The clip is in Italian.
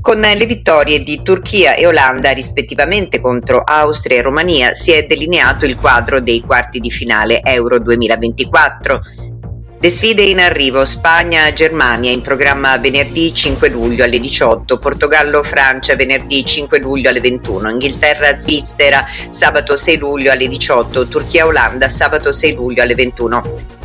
Con le vittorie di Turchia e Olanda rispettivamente contro Austria e Romania si è delineato il quadro dei quarti di finale Euro 2024. Le sfide in arrivo Spagna-Germania in programma venerdì 5 luglio alle 18, Portogallo-Francia venerdì 5 luglio alle 21, Inghilterra-Svizzera sabato 6 luglio alle 18, Turchia-Olanda sabato 6 luglio alle 21.